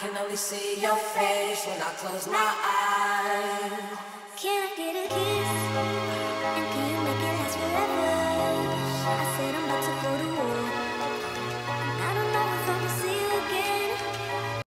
can only see your face when I close my eyes. Can't get a key.